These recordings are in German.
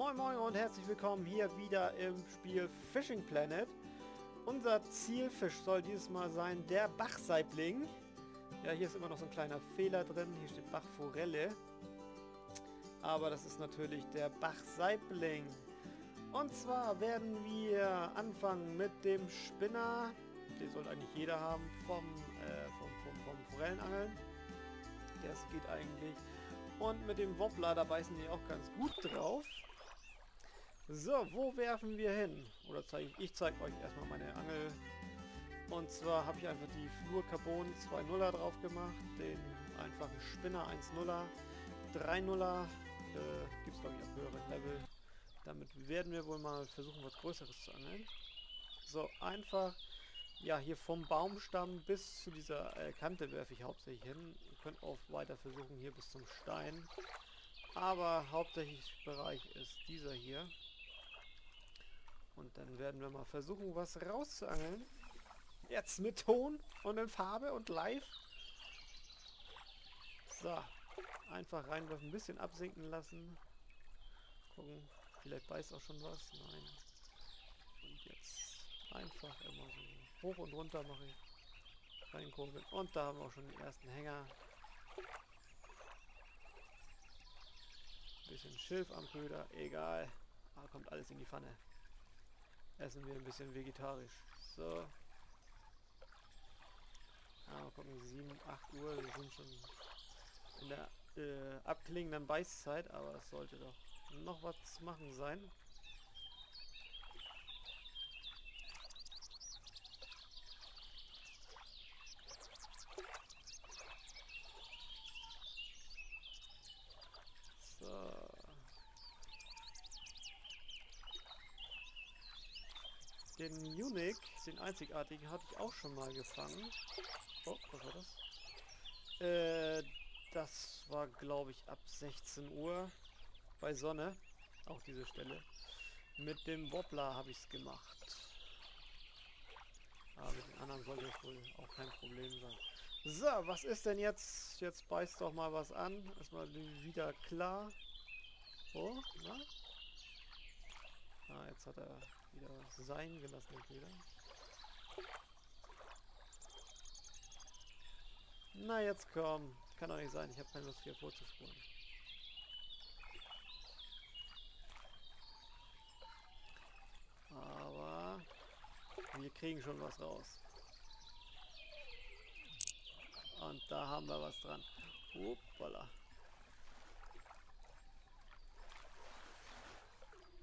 Moin Moin und herzlich willkommen hier wieder im Spiel Fishing Planet. Unser Zielfisch soll dieses Mal sein der Bachsaibling. Ja, hier ist immer noch so ein kleiner Fehler drin. Hier steht Bachforelle. Aber das ist natürlich der Bachsaibling. Und zwar werden wir anfangen mit dem Spinner. Den soll eigentlich jeder haben vom, äh, vom, vom, vom Forellenangeln. Das geht eigentlich. Und mit dem Wobbler, da beißen die auch ganz gut drauf. So, wo werfen wir hin? Oder zeige ich, zeige euch erstmal meine Angel. Und zwar habe ich einfach die Flur Carbon 2.0er drauf gemacht, den einfachen Spinner 1.0er, 3.0er, äh, gibt es glaube ich auf höheren Level. Damit werden wir wohl mal versuchen, was Größeres zu angeln. So, einfach, ja, hier vom Baumstamm bis zu dieser äh, Kante werfe ich hauptsächlich hin. Ihr könnt auch weiter versuchen, hier bis zum Stein. Aber hauptsächlich Bereich ist dieser hier. Und dann werden wir mal versuchen, was rauszuangeln. Jetzt mit Ton und in Farbe und live. So, einfach reinwerfen, ein bisschen absinken lassen. Gucken, vielleicht beißt auch schon was. Nein. Und jetzt einfach immer so hoch und runter mache ich. Reinkurbeln. Und da haben wir auch schon den ersten Hänger. Bisschen Schilf am Köder, egal. Da kommt alles in die Pfanne essen wir ein bisschen vegetarisch. So. Ja, mal gucken, 7, 8 Uhr, wir sind schon in der äh, abklingenden Beißzeit, aber es sollte doch noch was zu machen sein. Unique, den einzigartigen, hatte ich auch schon mal gefangen. Oh, was war das? Äh, das war, glaube ich, ab 16 Uhr bei Sonne. Auch diese Stelle. Mit dem Wobbler habe ich es gemacht. Aber mit den anderen sollte es wohl auch kein Problem sein. So, was ist denn jetzt? Jetzt beißt doch mal was an. Erstmal wieder klar. Oh, na? Ah, jetzt hat er wieder sein gelassen, den Fehler. Na, jetzt komm. Kann doch nicht sein. Ich habe keine Lust hier vorzuspulen. Aber wir kriegen schon was raus. Und da haben wir was dran. Hoppala.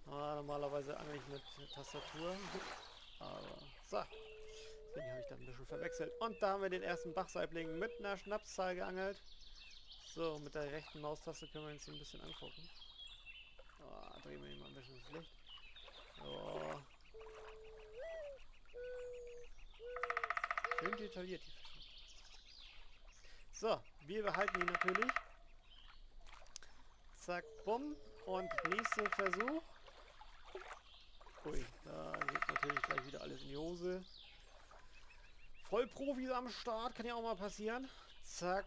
Ah, normalerweise angel ich mit Tastatur. Aber so. Deswegen habe ich dann ein bisschen verwechselt. Und da haben wir den ersten Bachsaibling mit einer Schnapszahl geangelt. So, mit der rechten Maustaste können wir uns ein bisschen angucken. Oh, drehen wir ihn mal ein bisschen ins Licht. Oh. Schön detailliert die Fische. So, wir behalten ihn natürlich. Zack, bumm. Und nächster Versuch. Ui, da geht natürlich gleich wieder alles in die Hose. Vollprofis am Start, kann ja auch mal passieren. Zack.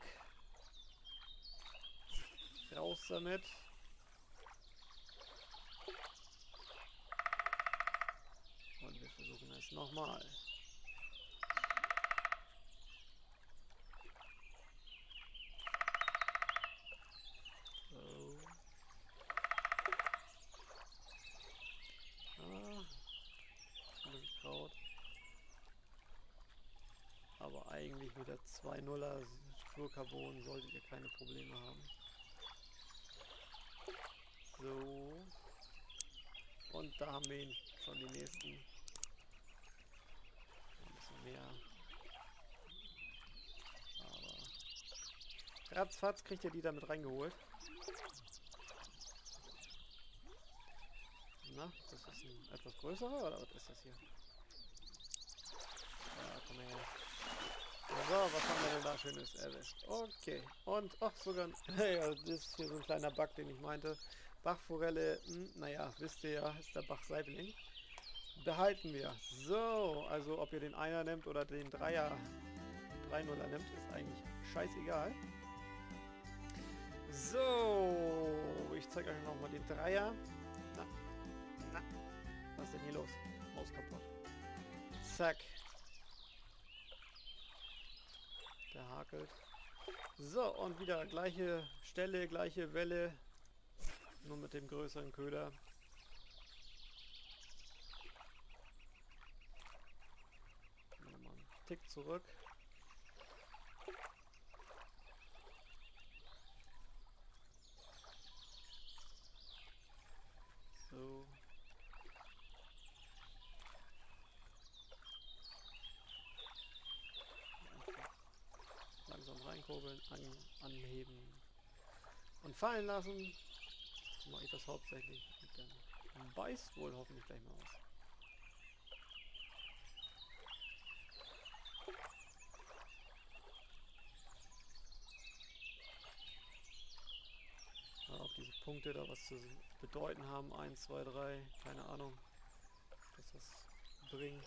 Raus damit. Und wir versuchen es nochmal. Aber eigentlich mit der 2.0er Fluorcarbon solltet ihr keine Probleme haben. So. Und da haben wir ihn schon die nächsten. Ein bisschen mehr. Aber ratzfatz kriegt ihr die damit reingeholt. Na, das ist ein etwas größerer oder was ist das hier? Ja, komm her. So, was haben wir denn da Schönes erwischt? Okay. Und, ach, sogar, ja, das ist hier so ein kleiner Bug, den ich meinte. Bachforelle, hm, naja, wisst ihr ja, ist der Bachsaibling. Behalten wir. So, also ob ihr den Einer nehmt oder den Dreier, 3-0er nimmt, ist eigentlich scheißegal. So, ich zeige euch nochmal den Dreier. Na, Na, was ist denn hier los? Maus kaputt. Zack. Der hakelt. So, und wieder gleiche Stelle, gleiche Welle. Nur mit dem größeren Köder. Nochmal einen Tick zurück. So. Langsam reinkurbeln, an, anheben und fallen lassen. Mache ich das hauptsächlich. Und dann beißt wohl hoffentlich gleich mal aus. Ob diese Punkte da was zu bedeuten haben. 1, 2, 3, keine Ahnung, was das bringt.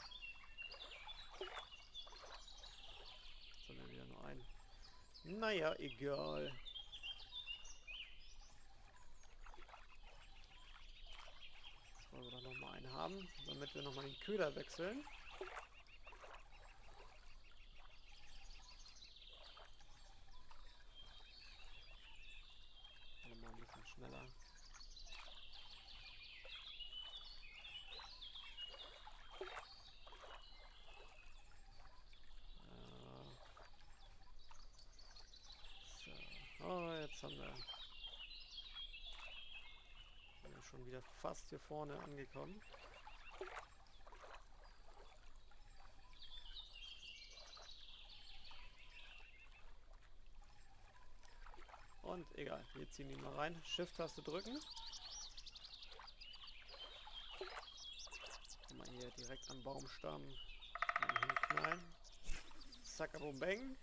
Sondern wieder nur ein. Naja, egal. Jetzt wollen wir doch nochmal einen haben, damit wir nochmal den Köder wechseln. Nochmal ein bisschen schneller. Oh, jetzt wir, sind schon wieder fast hier vorne angekommen. Und egal, wir ziehen ihn mal rein. Shift-Taste drücken. Mal hier direkt am Baumstamm hinknallen. Zack, bang.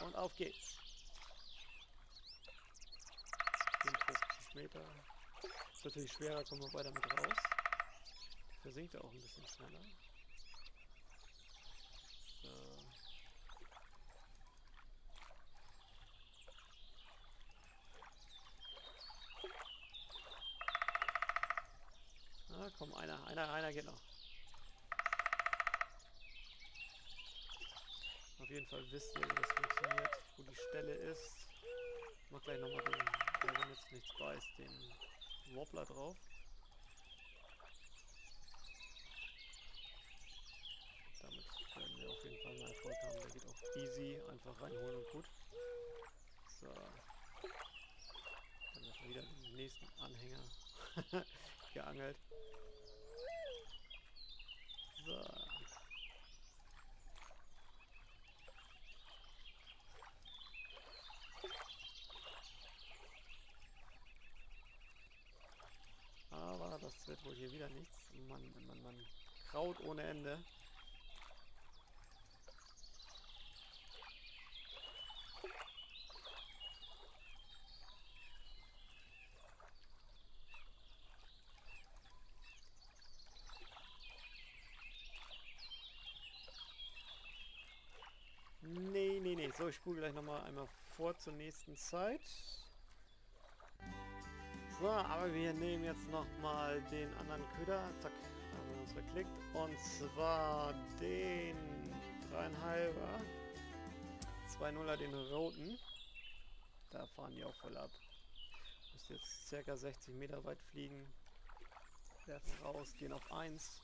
Und auf geht's. Meter. Ist natürlich schwerer, kommen wir weiter mit raus. Versinkt er auch ein bisschen schneller. So. Ah, komm, einer, einer, einer geht noch. Auf jeden Fall wisst ihr, wie das funktioniert, wo die Stelle ist. Mach gleich nochmal den, wenn jetzt nichts beißt, den Wobbler drauf. Damit werden wir auf jeden Fall mal Erfolg haben. Der geht auch easy, einfach reinholen und gut. So. Dann wird wieder den nächsten Anhänger geangelt. So. das wird wohl hier wieder nichts. Mann, Mann, Mann. Kraut ohne Ende. Nee, nee, nee. So, ich spule gleich nochmal einmal vor zur nächsten Zeit. So, aber wir nehmen jetzt nochmal den anderen Köder. Zack, uns verklickt. Und zwar den 3,5er. 2,0er, den roten. Da fahren die auch voll ab. Müsste jetzt circa 60 Meter weit fliegen. Werfen raus, gehen auf 1.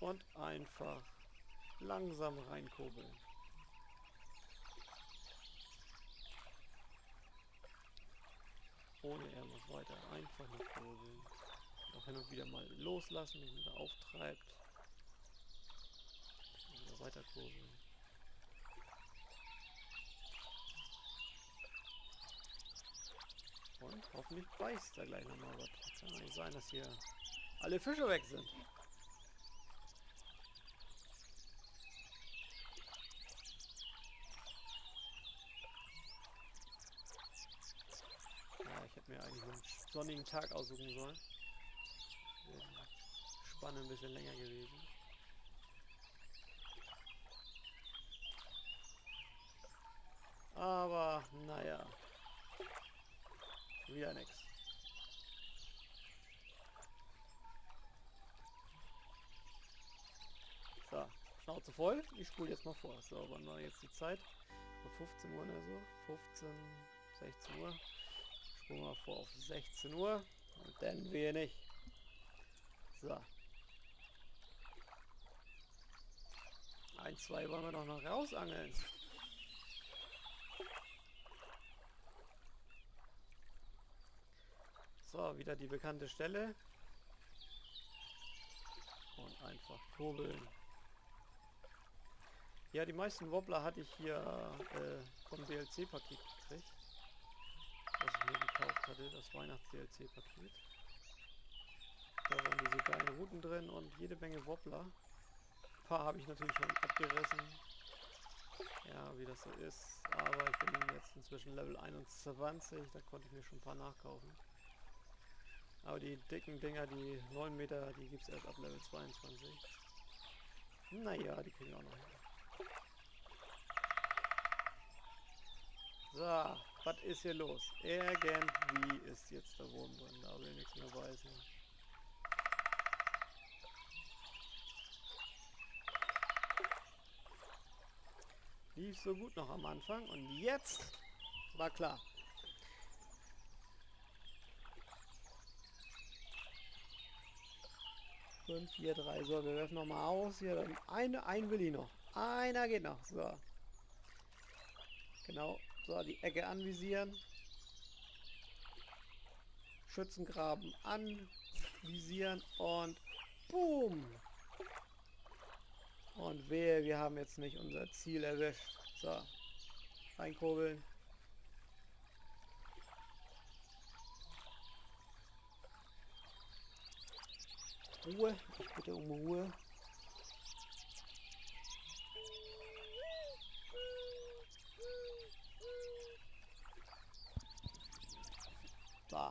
Und einfach langsam reinkurbeln. Ohne irgendwas weiter. Einfach nur kurbeln. Auch hin und wieder mal loslassen, wenn wieder auftreibt. Wieder weiter kurbeln. Und hoffentlich beißt er gleich nochmal was. Kann nicht sein, dass hier alle Fische weg sind. Ich hätte mir eigentlich einen sonnigen Tag aussuchen sollen. Wäre Spanne ein bisschen länger gewesen. Aber naja. Wieder nichts. So, Schnauze voll. Ich spule jetzt mal vor. So, wann war jetzt die Zeit? 15 Uhr oder so? 15, 16 Uhr. Spulen wir vor auf 16 Uhr. Und dann nicht. So. Ein, zwei wollen wir doch noch rausangeln. So, wieder die bekannte Stelle. Und einfach kurbeln. Ja, die meisten Wobbler hatte ich hier äh, vom DLC-Paket gekriegt. Was ich mir gekauft hatte, das Weihnachts-DLC-Paket. Da waren diese geilen Routen drin und jede Menge Wobbler. Ein paar habe ich natürlich schon abgerissen. Ja, wie das so ist. Aber ich bin jetzt inzwischen Level 21, da konnte ich mir schon ein paar nachkaufen. Aber die dicken Dinger, die 9 Meter, die gibt es erst ab Level 22. Naja, die kriegen wir auch noch hin. So, was ist hier los? Irgendwie ist jetzt der Wurm drin, da will nichts mehr beißen. Lief so gut noch am Anfang und jetzt war klar. 5, 4, 3. So, wir werfen nochmal aus. Hier, eine, ein will ich noch. Einer geht noch. So. Genau. So, die Ecke anvisieren. Schützengraben anvisieren und boom. Und wehe, wir haben jetzt nicht unser Ziel erwischt. So. Reinkurbeln. Ruhe. Ich bitte um Ruhe. Da.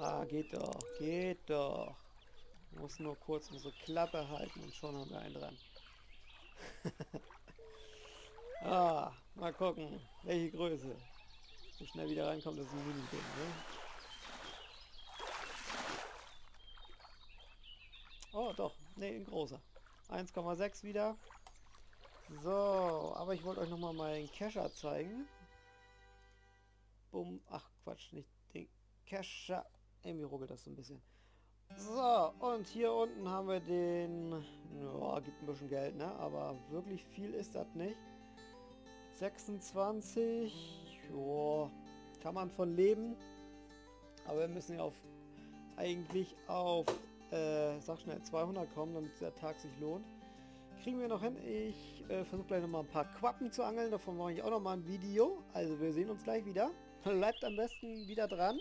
Ah, geht doch, geht doch. Muss nur kurz unsere Klappe halten und schon haben wir einen dran. Ah, mal gucken, welche Größe. So schnell wieder reinkommt, das ist ein Mini-Ding, ne? Oh, doch. Ne, ein großer. 1,6 wieder. So, aber ich wollte euch nochmal meinen Kescher zeigen. Bumm. Ach, Quatsch, nicht den Kescher. Irgendwie ruckelt das so ein bisschen. So, und hier unten haben wir den... Ja, gibt ein bisschen Geld, ne? Aber wirklich viel ist das nicht. 26, jo, kann man von leben. Aber wir müssen ja auf eigentlich auf, äh, sag schnell, 200 kommen, damit der Tag sich lohnt. Kriegen wir noch hin. Ich äh, versuche gleich noch mal ein paar Quappen zu angeln. Davon mache ich auch noch mal ein Video. Also wir sehen uns gleich wieder. Bleibt am besten wieder dran.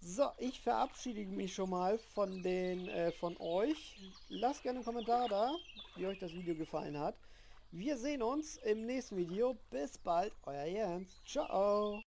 So, ich verabschiede mich schon mal von den äh, von euch. Lasst gerne einen Kommentar da, wie euch das Video gefallen hat. Wir sehen uns im nächsten Video. Bis bald, euer Jens. Ciao.